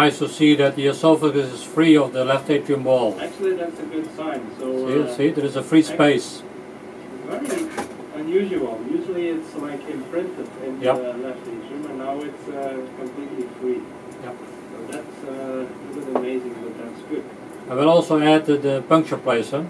nice to see that the esophagus is free of the left atrium wall. Actually, that's a good sign. So See, uh, see, there is a free space. very unusual. Usually, it's like imprinted in Yep. the left atrium, and now it's uh, completely free. Yep. So that's uh, a bit amazing, but that's good. I will also add the, the puncture placer.